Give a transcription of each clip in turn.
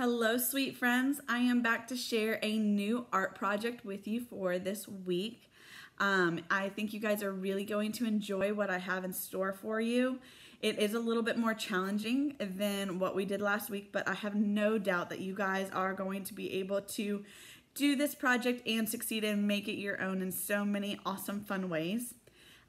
Hello, sweet friends. I am back to share a new art project with you for this week. Um, I think you guys are really going to enjoy what I have in store for you. It is a little bit more challenging than what we did last week, but I have no doubt that you guys are going to be able to do this project and succeed and make it your own in so many awesome fun ways.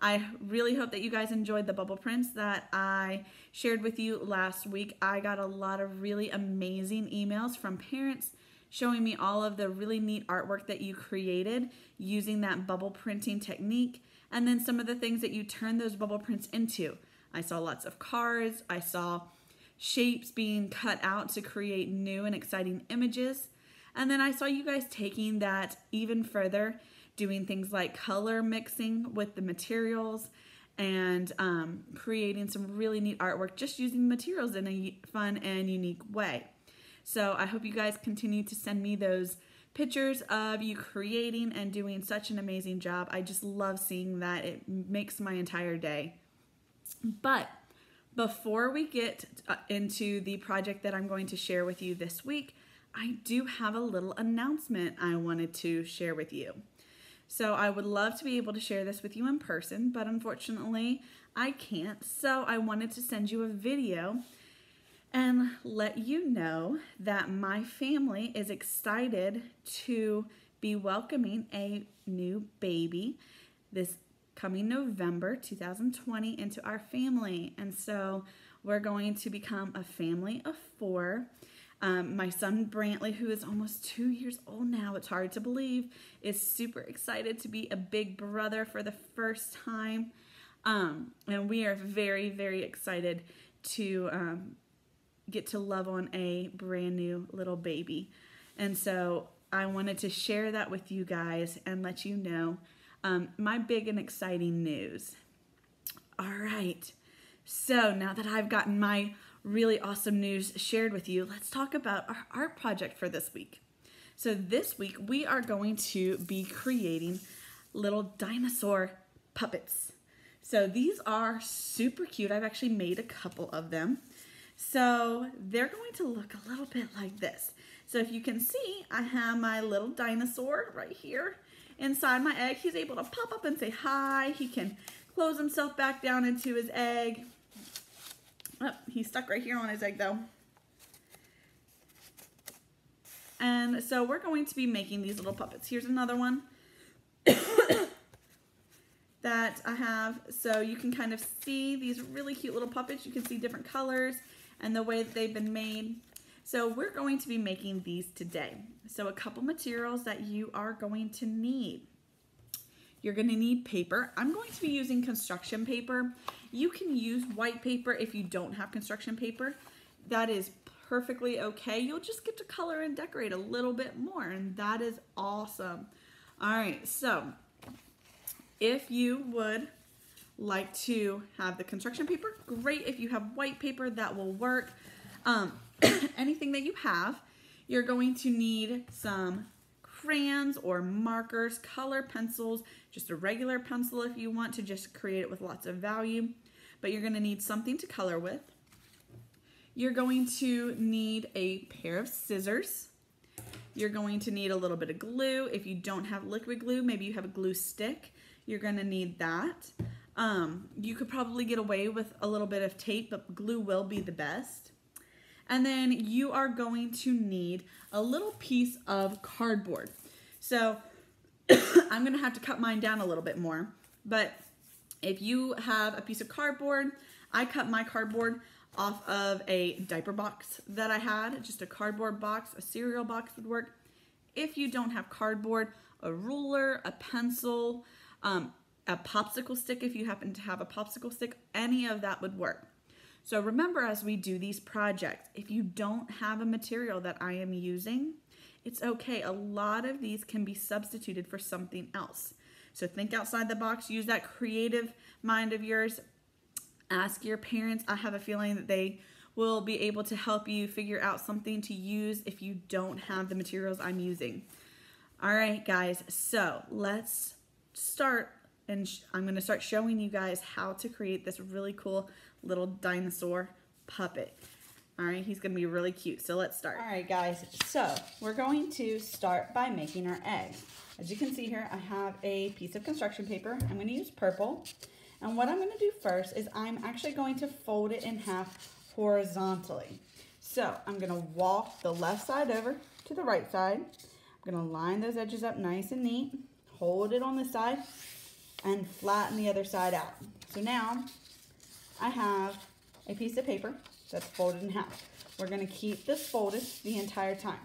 I really hope that you guys enjoyed the bubble prints that I shared with you last week. I got a lot of really amazing emails from parents showing me all of the really neat artwork that you created using that bubble printing technique and then some of the things that you turn those bubble prints into. I saw lots of cards, I saw shapes being cut out to create new and exciting images. And then I saw you guys taking that even further doing things like color mixing with the materials and um, creating some really neat artwork just using materials in a fun and unique way. So I hope you guys continue to send me those pictures of you creating and doing such an amazing job. I just love seeing that. It makes my entire day. But before we get uh, into the project that I'm going to share with you this week, I do have a little announcement I wanted to share with you. So I would love to be able to share this with you in person, but unfortunately I can't. So I wanted to send you a video and let you know that my family is excited to be welcoming a new baby this coming November 2020 into our family. And so we're going to become a family of four. Um, my son Brantley, who is almost two years old now, it's hard to believe, is super excited to be a big brother for the first time. Um, and we are very, very excited to um, get to love on a brand new little baby. And so I wanted to share that with you guys and let you know um, my big and exciting news. All right. So now that I've gotten my really awesome news shared with you, let's talk about our art project for this week. So this week we are going to be creating little dinosaur puppets. So these are super cute. I've actually made a couple of them. So they're going to look a little bit like this. So if you can see, I have my little dinosaur right here inside my egg. He's able to pop up and say hi. He can close himself back down into his egg. Oh, he's stuck right here on his egg though. And so we're going to be making these little puppets. Here's another one that I have. So you can kind of see these really cute little puppets. You can see different colors and the way that they've been made. So we're going to be making these today. So a couple materials that you are going to need. You're gonna need paper. I'm going to be using construction paper. You can use white paper if you don't have construction paper. That is perfectly okay. You'll just get to color and decorate a little bit more and that is awesome. All right, so if you would like to have the construction paper, great. If you have white paper, that will work. Um, anything that you have, you're going to need some crayons or markers, color pencils, just a regular pencil if you want to just create it with lots of value. But you're going to need something to color with. You're going to need a pair of scissors. You're going to need a little bit of glue. If you don't have liquid glue, maybe you have a glue stick, you're going to need that. Um, you could probably get away with a little bit of tape, but glue will be the best. And then you are going to need a little piece of cardboard. So I'm gonna have to cut mine down a little bit more, but if you have a piece of cardboard, I cut my cardboard off of a diaper box that I had, just a cardboard box, a cereal box would work. If you don't have cardboard, a ruler, a pencil, um, a popsicle stick if you happen to have a popsicle stick, any of that would work. So remember as we do these projects, if you don't have a material that I am using, it's okay. A lot of these can be substituted for something else. So think outside the box, use that creative mind of yours. Ask your parents. I have a feeling that they will be able to help you figure out something to use if you don't have the materials I'm using. All right, guys, so let's start and I'm going to start showing you guys how to create this really cool little dinosaur puppet. All right, he's gonna be really cute. So let's start. All right, guys. So we're going to start by making our egg. As you can see here, I have a piece of construction paper. I'm gonna use purple. And what I'm gonna do first is I'm actually going to fold it in half horizontally. So I'm gonna walk the left side over to the right side. I'm gonna line those edges up nice and neat, hold it on this side, and flatten the other side out. So now I have a piece of paper that's folded in half. We're gonna keep this folded the entire time.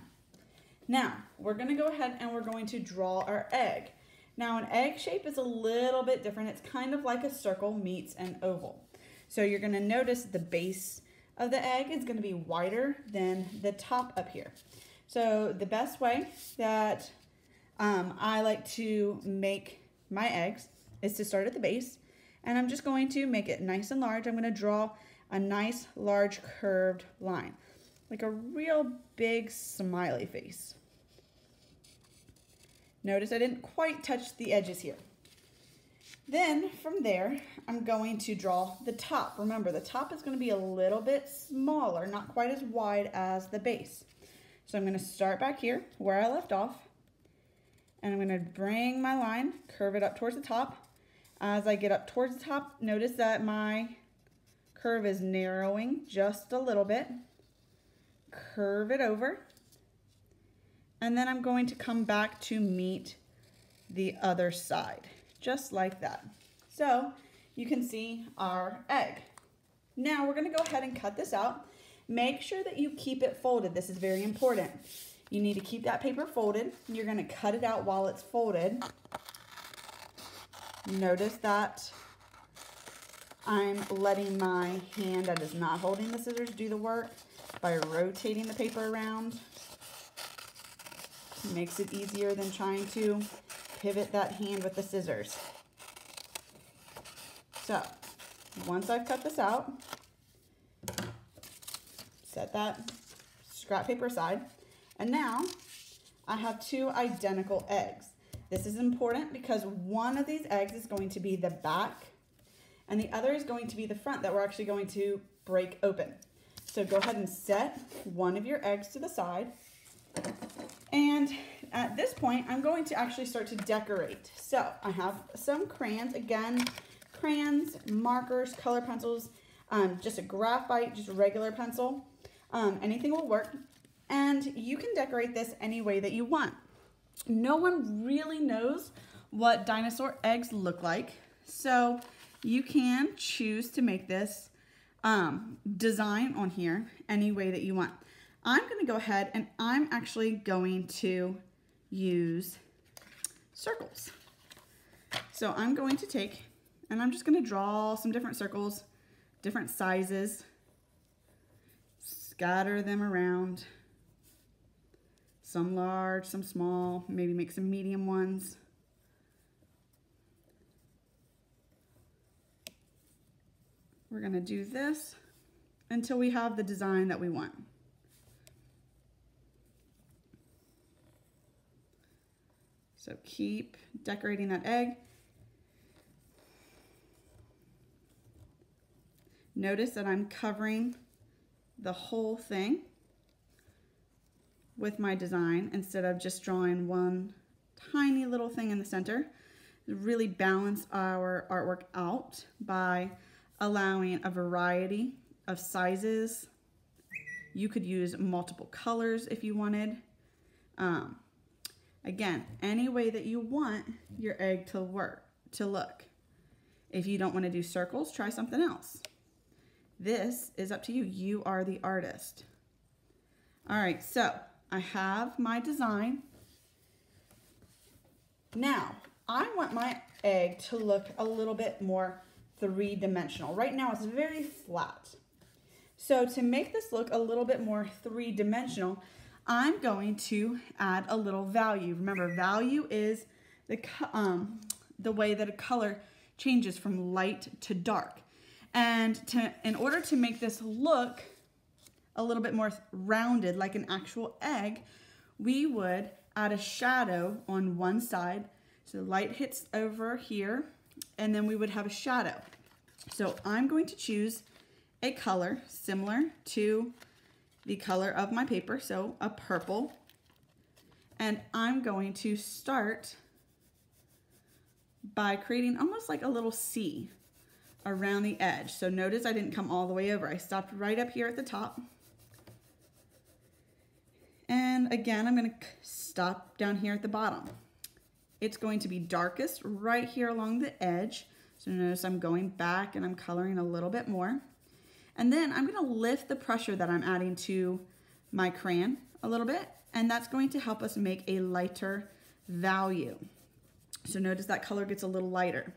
Now, we're gonna go ahead and we're going to draw our egg. Now, an egg shape is a little bit different. It's kind of like a circle meets an oval. So you're gonna notice the base of the egg is gonna be wider than the top up here. So the best way that um, I like to make my eggs is to start at the base and I'm just going to make it nice and large. I'm gonna draw a nice large curved line, like a real big smiley face. Notice I didn't quite touch the edges here. Then from there, I'm going to draw the top. Remember, the top is gonna be a little bit smaller, not quite as wide as the base. So I'm gonna start back here where I left off, and I'm gonna bring my line, curve it up towards the top. As I get up towards the top, notice that my curve is narrowing just a little bit. Curve it over. And then I'm going to come back to meet the other side, just like that. So you can see our egg. Now we're gonna go ahead and cut this out. Make sure that you keep it folded. This is very important. You need to keep that paper folded. You're gonna cut it out while it's folded. Notice that I'm letting my hand that is not holding the scissors do the work by rotating the paper around. Makes it easier than trying to pivot that hand with the scissors. So, once I've cut this out, set that scrap paper aside, and now I have two identical eggs. This is important because one of these eggs is going to be the back and the other is going to be the front that we're actually going to break open. So go ahead and set one of your eggs to the side. And at this point, I'm going to actually start to decorate. So I have some crayons. Again, crayons, markers, color pencils, um, just a graphite, just a regular pencil. Um, anything will work. And you can decorate this any way that you want. No one really knows what dinosaur eggs look like. So you can choose to make this um, design on here any way that you want. I'm going to go ahead and I'm actually going to use circles. So I'm going to take and I'm just going to draw some different circles, different sizes, scatter them around, some large, some small, maybe make some medium ones. We're going to do this until we have the design that we want. So keep decorating that egg. Notice that I'm covering the whole thing with my design instead of just drawing one tiny little thing in the center. Really balance our artwork out by allowing a variety of sizes. You could use multiple colors if you wanted. Um, again, any way that you want your egg to work, to look. If you don't want to do circles, try something else. This is up to you. You are the artist. All right, so I have my design. Now, I want my egg to look a little bit more three-dimensional. Right now it's very flat. So to make this look a little bit more three-dimensional, I'm going to add a little value. Remember, value is the, um, the way that a color changes from light to dark. And to, in order to make this look a little bit more rounded like an actual egg, we would add a shadow on one side. So the light hits over here and then we would have a shadow. So I'm going to choose a color similar to the color of my paper, so a purple. And I'm going to start by creating almost like a little C around the edge. So notice I didn't come all the way over. I stopped right up here at the top. And again, I'm gonna stop down here at the bottom. It's going to be darkest right here along the edge. So notice I'm going back and I'm coloring a little bit more. And then I'm gonna lift the pressure that I'm adding to my crayon a little bit, and that's going to help us make a lighter value. So notice that color gets a little lighter.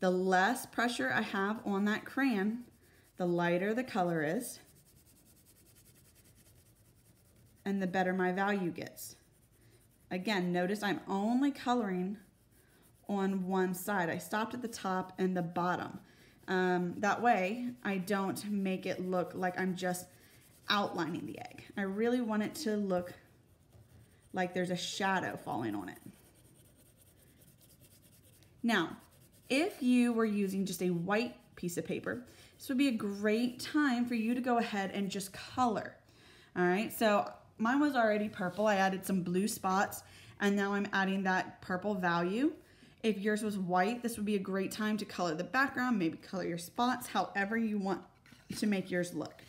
The less pressure I have on that crayon, the lighter the color is, and the better my value gets. Again, notice I'm only coloring on one side. I stopped at the top and the bottom. Um, that way, I don't make it look like I'm just outlining the egg. I really want it to look like there's a shadow falling on it. Now, if you were using just a white piece of paper, this would be a great time for you to go ahead and just color. All right, so mine was already purple. I added some blue spots and now I'm adding that purple value. If yours was white, this would be a great time to color the background, maybe color your spots, however you want to make yours look.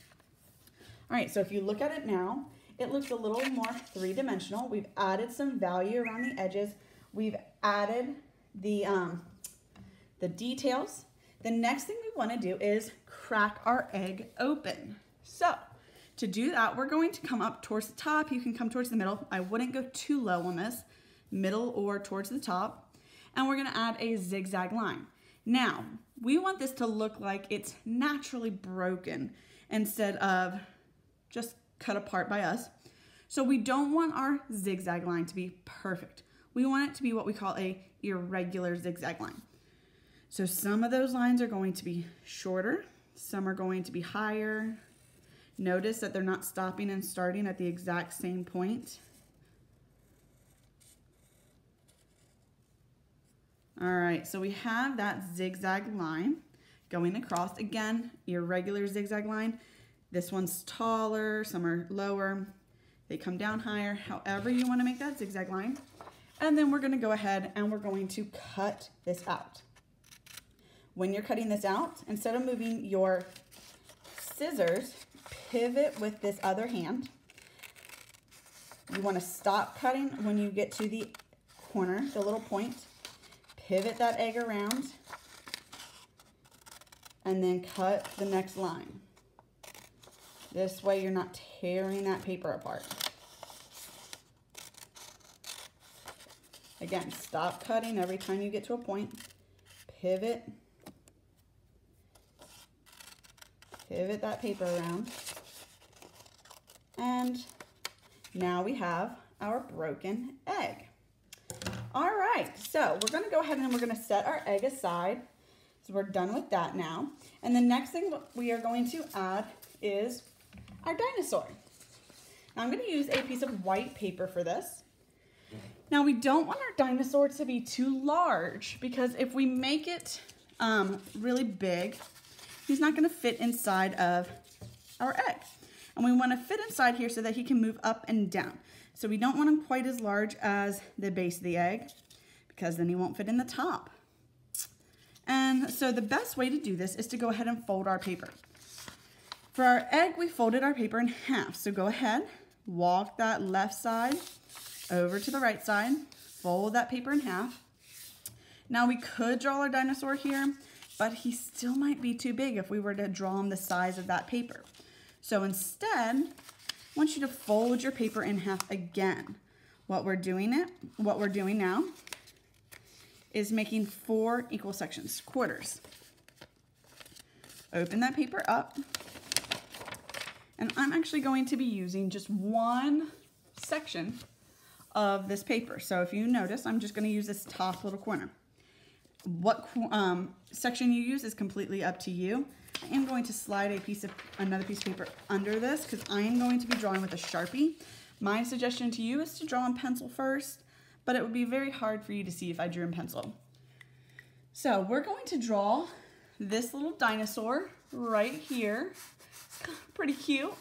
All right, so if you look at it now, it looks a little more three-dimensional. We've added some value around the edges. We've added the, um, the details. The next thing we wanna do is crack our egg open. So to do that, we're going to come up towards the top. You can come towards the middle. I wouldn't go too low on this, middle or towards the top and we're gonna add a zigzag line. Now, we want this to look like it's naturally broken instead of just cut apart by us. So we don't want our zigzag line to be perfect. We want it to be what we call a irregular zigzag line. So some of those lines are going to be shorter, some are going to be higher. Notice that they're not stopping and starting at the exact same point. All right, so we have that zigzag line going across. Again, irregular zigzag line. This one's taller, some are lower. They come down higher, however you wanna make that zigzag line. And then we're gonna go ahead and we're going to cut this out. When you're cutting this out, instead of moving your scissors, pivot with this other hand. You wanna stop cutting when you get to the corner, the little point, pivot that egg around and then cut the next line. This way you're not tearing that paper apart. Again, stop cutting every time you get to a point. Pivot. Pivot that paper around. And now we have our broken egg. All right, so we're gonna go ahead and we're gonna set our egg aside. So we're done with that now. And the next thing we are going to add is our dinosaur. Now I'm gonna use a piece of white paper for this. Now we don't want our dinosaur to be too large because if we make it um, really big, he's not gonna fit inside of our egg. And we wanna fit inside here so that he can move up and down. So we don't want him quite as large as the base of the egg because then he won't fit in the top. And so the best way to do this is to go ahead and fold our paper. For our egg, we folded our paper in half. So go ahead, walk that left side over to the right side, fold that paper in half. Now we could draw our dinosaur here, but he still might be too big if we were to draw him the size of that paper. So instead, I want you to fold your paper in half again. What we're doing it, what we're doing now is making four equal sections, quarters. Open that paper up. And I'm actually going to be using just one section of this paper. So if you notice, I'm just going to use this top little corner. What um, section you use is completely up to you. I am going to slide a piece of another piece of paper under this because I am going to be drawing with a Sharpie. My suggestion to you is to draw in pencil first, but it would be very hard for you to see if I drew in pencil. So we're going to draw this little dinosaur right here. It's pretty cute.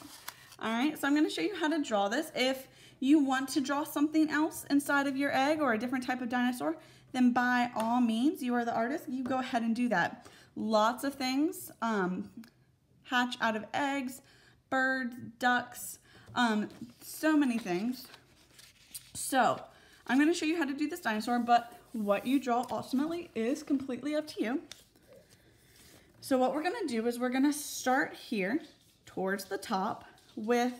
All right, so I'm gonna show you how to draw this. If you want to draw something else inside of your egg or a different type of dinosaur, then by all means, you are the artist, you go ahead and do that. Lots of things um, hatch out of eggs, birds, ducks, um, so many things. So I'm gonna show you how to do this dinosaur, but what you draw ultimately is completely up to you. So what we're gonna do is we're gonna start here towards the top with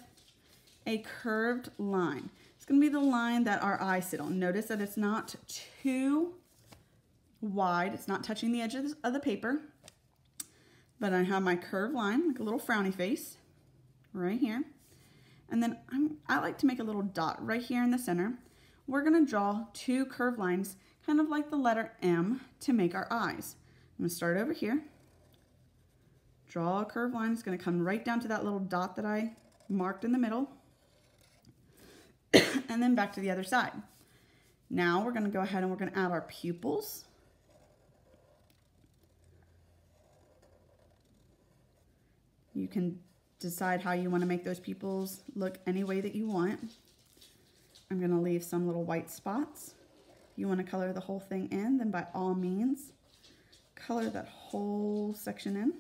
a curved line. Gonna be the line that our eyes sit on. Notice that it's not too wide. It's not touching the edge of, of the paper. But I have my curved line, like a little frowny face, right here. And then I'm, I like to make a little dot right here in the center. We're gonna draw two curved lines, kind of like the letter M, to make our eyes. I'm gonna start over here. Draw a curved line. It's gonna come right down to that little dot that I marked in the middle. and then back to the other side. Now we're gonna go ahead and we're gonna add our pupils. You can decide how you wanna make those pupils look any way that you want. I'm gonna leave some little white spots. If you wanna color the whole thing in, then by all means, color that whole section in.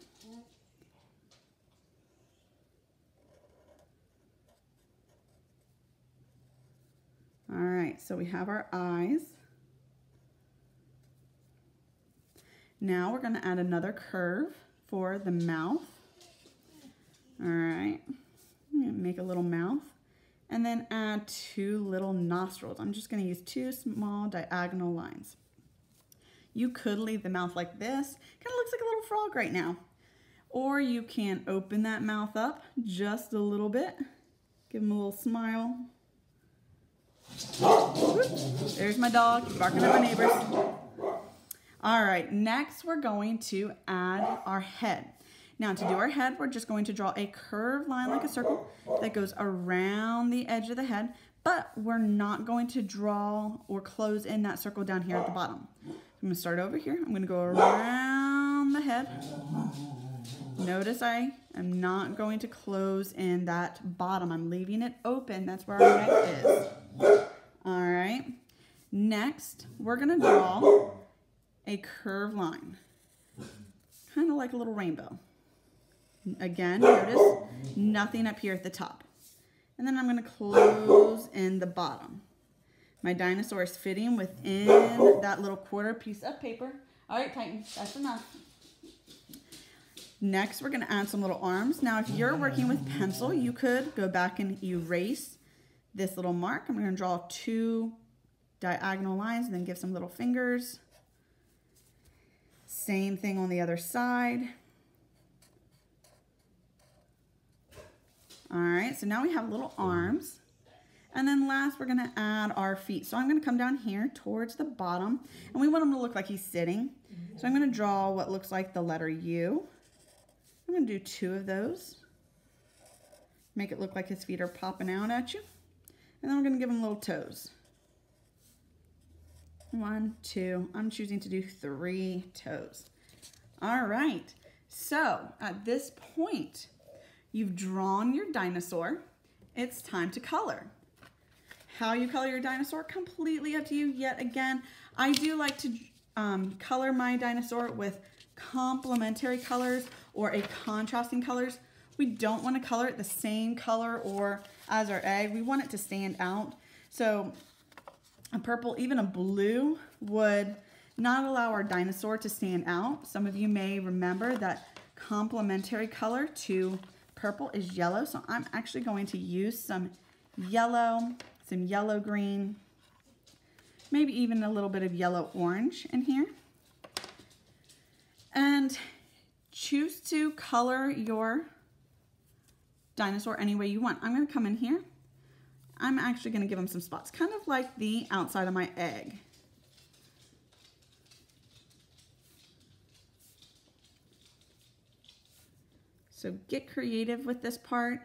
All right, so we have our eyes. Now we're gonna add another curve for the mouth. All right, make a little mouth and then add two little nostrils. I'm just gonna use two small diagonal lines. You could leave the mouth like this. Kind of looks like a little frog right now. Or you can open that mouth up just a little bit. Give him a little smile. There's my dog barking at my neighbors. All right, next we're going to add our head. Now to do our head, we're just going to draw a curved line like a circle that goes around the edge of the head, but we're not going to draw or close in that circle down here at the bottom. I'm gonna start over here. I'm gonna go around the head. Notice I am not going to close in that bottom. I'm leaving it open. That's where our neck is. All right. Next, we're going to draw a curved line, kind of like a little rainbow. Again, notice nothing up here at the top. And then I'm going to close in the bottom. My dinosaur is fitting within that little quarter piece of paper. All right, Titan, that's enough. Next, we're going to add some little arms. Now, if you're working with pencil, you could go back and erase this little mark. I'm going to draw two diagonal lines and then give some little fingers. Same thing on the other side. All right, so now we have little arms. And then last, we're gonna add our feet. So I'm gonna come down here towards the bottom, and we want him to look like he's sitting. So I'm gonna draw what looks like the letter U. I'm gonna do two of those. Make it look like his feet are popping out at you. And then we're gonna give him little toes. One, two, I'm choosing to do three toes. All right, so at this point, You've drawn your dinosaur. It's time to color. How you color your dinosaur, completely up to you. Yet again, I do like to um, color my dinosaur with complementary colors or a contrasting colors. We don't want to color it the same color or as our egg. We want it to stand out. So a purple, even a blue would not allow our dinosaur to stand out. Some of you may remember that complementary color to purple is yellow, so I'm actually going to use some yellow, some yellow green, maybe even a little bit of yellow orange in here. And choose to color your dinosaur any way you want. I'm going to come in here. I'm actually going to give him some spots, kind of like the outside of my egg. So get creative with this part.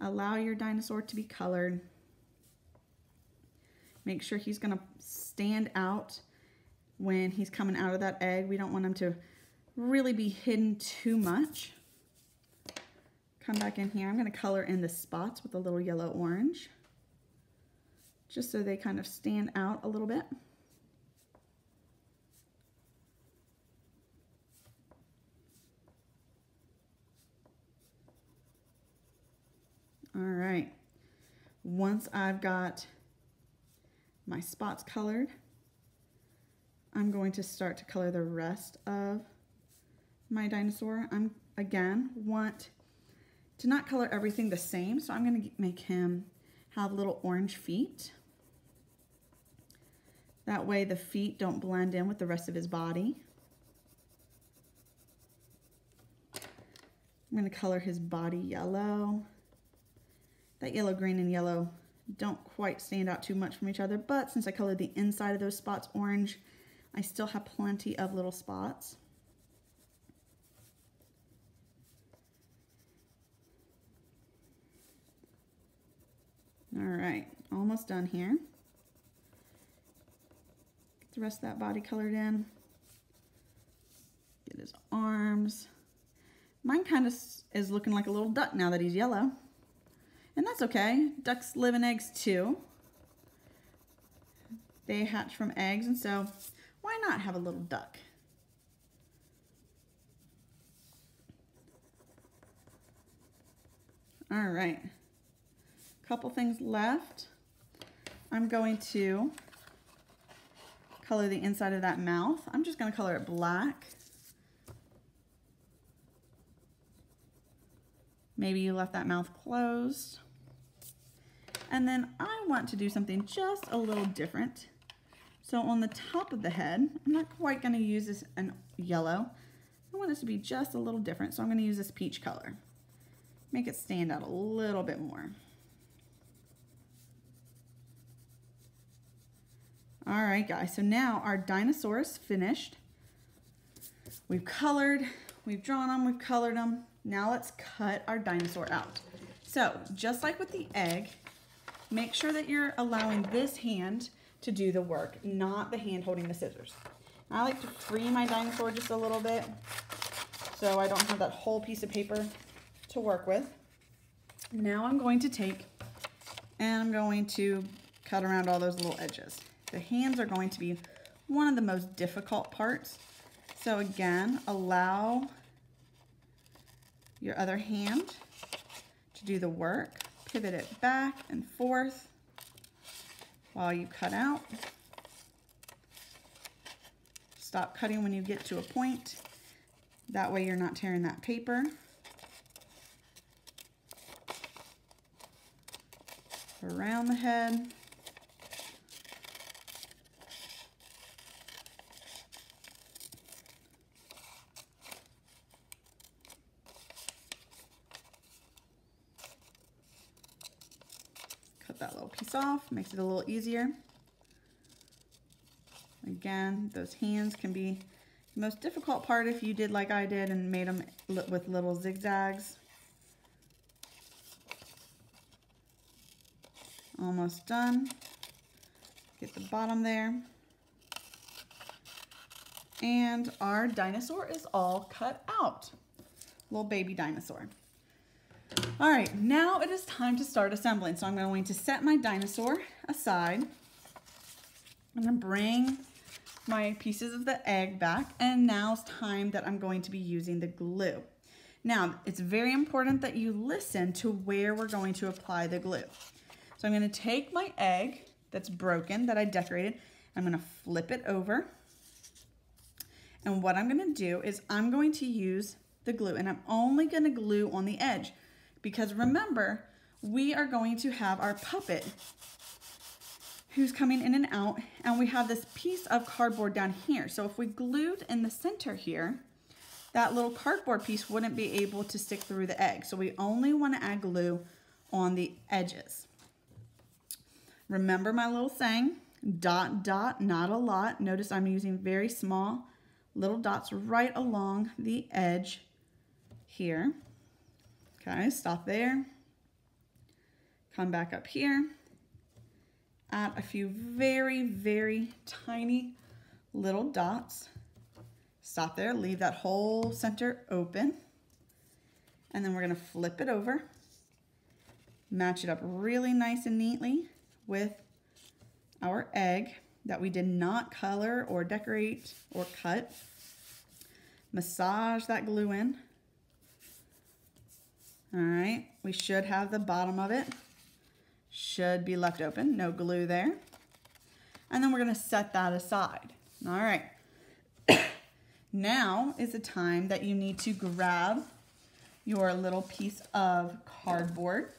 Allow your dinosaur to be colored. Make sure he's gonna stand out when he's coming out of that egg. We don't want him to really be hidden too much. Come back in here. I'm going to color in the spots with a little yellow orange. Just so they kind of stand out a little bit. All right. Once I've got my spots colored, I'm going to start to color the rest of my dinosaur. I'm, again, want to not color everything the same, so I'm going to make him have little orange feet. That way the feet don't blend in with the rest of his body. I'm going to color his body yellow. That yellow, green, and yellow don't quite stand out too much from each other, but since I colored the inside of those spots orange, I still have plenty of little spots. All right, almost done here. Get the rest of that body colored in. Get his arms. Mine kind of is looking like a little duck now that he's yellow. And that's okay. Ducks live in eggs too. They hatch from eggs, and so why not have a little duck? All right, couple things left. I'm going to color the inside of that mouth. I'm just going to color it black. Maybe you left that mouth closed. And then I want to do something just a little different. So on the top of the head, I'm not quite going to use this in yellow. I want this to be just a little different, so I'm going to use this peach color. Make it stand out a little bit more. All right, guys, so now our dinosaur is finished. We've colored, we've drawn them, we've colored them. Now let's cut our dinosaur out. So just like with the egg, make sure that you're allowing this hand to do the work, not the hand holding the scissors. I like to free my dinosaur just a little bit so I don't have that whole piece of paper to work with. Now I'm going to take and I'm going to cut around all those little edges. The hands are going to be one of the most difficult parts. So again, allow your other hand to do the work. Pivot it back and forth while you cut out. Stop cutting when you get to a point. That way you're not tearing that paper. Around the head. Cut that little piece makes it a little easier. Again, those hands can be the most difficult part if you did like I did and made them with little zigzags. Almost done. Get the bottom there. And our dinosaur is all cut out. Little baby dinosaur. All right, now it is time to start assembling. So I'm going to set my dinosaur aside. I'm gonna bring my pieces of the egg back and now it's time that I'm going to be using the glue. Now, it's very important that you listen to where we're going to apply the glue. So I'm gonna take my egg that's broken that I decorated, I'm gonna flip it over. And what I'm gonna do is I'm going to use the glue and I'm only gonna glue on the edge because remember, we are going to have our puppet who's coming in and out and we have this piece of cardboard down here. So if we glued in the center here, that little cardboard piece wouldn't be able to stick through the egg. So we only want to add glue on the edges. Remember my little saying, dot, dot, not a lot. Notice I'm using very small little dots right along the edge here. Okay, stop there. Come back up here. Add a few very, very tiny little dots. Stop there, leave that whole center open. And then we're gonna flip it over, match it up really nice and neatly with our egg that we did not color or decorate or cut. Massage that glue in. All right, we should have the bottom of it. Should be left open, no glue there. And then we're gonna set that aside. All right, now is the time that you need to grab your little piece of cardboard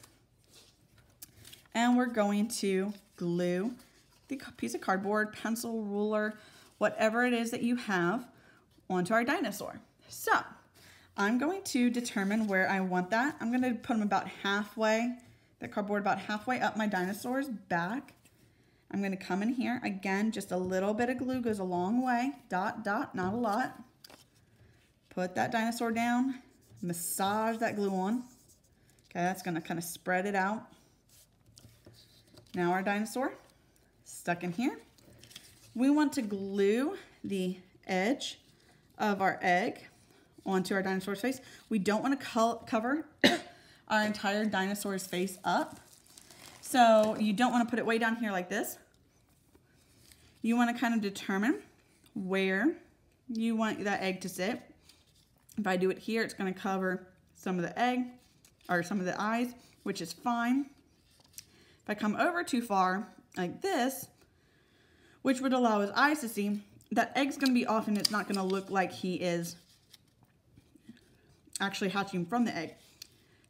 and we're going to glue the piece of cardboard, pencil, ruler, whatever it is that you have onto our dinosaur. So I'm going to determine where I want that. I'm going to put them about halfway, the cardboard about halfway up my dinosaur's back. I'm going to come in here. Again, just a little bit of glue goes a long way. Dot, dot, not a lot. Put that dinosaur down. Massage that glue on. Okay, that's going to kind of spread it out. Now our dinosaur stuck in here. We want to glue the edge of our egg onto our dinosaur's face. We don't want to co cover our entire dinosaur's face up. So you don't want to put it way down here like this. You want to kind of determine where you want that egg to sit. If I do it here, it's going to cover some of the egg or some of the eyes, which is fine. If I come over too far like this, which would allow his eyes to see, that egg's going to be off and it's not going to look like he is actually hatching from the egg.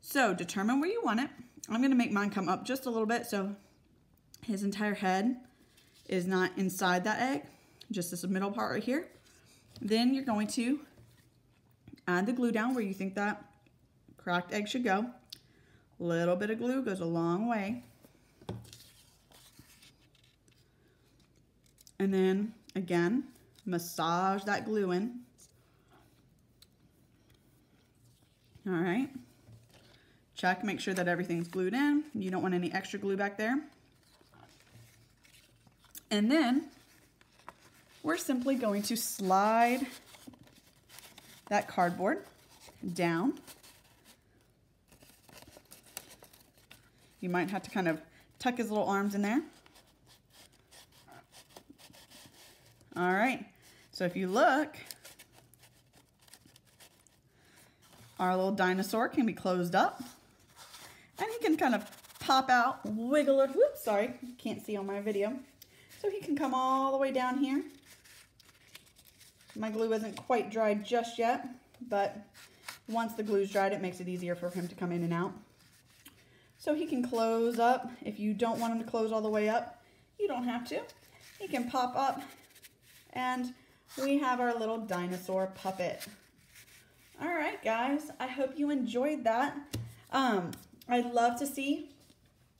So determine where you want it. I'm going to make mine come up just a little bit so his entire head is not inside that egg, just this middle part right here. Then you're going to add the glue down where you think that cracked egg should go. A little bit of glue goes a long way. And then again, massage that glue in. All right. Check, make sure that everything's glued in. You don't want any extra glue back there. And then we're simply going to slide that cardboard down. You might have to kind of tuck his little arms in there. All right, so if you look, our little dinosaur can be closed up and he can kind of pop out, wiggle it, whoops, sorry, can't see on my video. So he can come all the way down here. My glue isn't quite dried just yet, but once the glue's dried, it makes it easier for him to come in and out. So he can close up. If you don't want him to close all the way up, you don't have to. He can pop up and we have our little dinosaur puppet. All right, guys, I hope you enjoyed that. Um, I'd love to see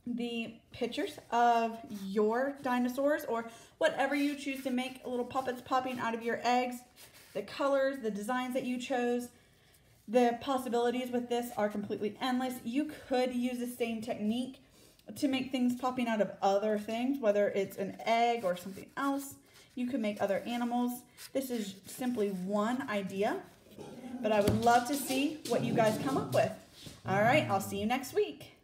the pictures of your dinosaurs or whatever you choose to make little puppets popping out of your eggs, the colors, the designs that you chose. The possibilities with this are completely endless. You could use the same technique to make things popping out of other things, whether it's an egg or something else. You could make other animals. This is simply one idea, but I would love to see what you guys come up with. All right, I'll see you next week.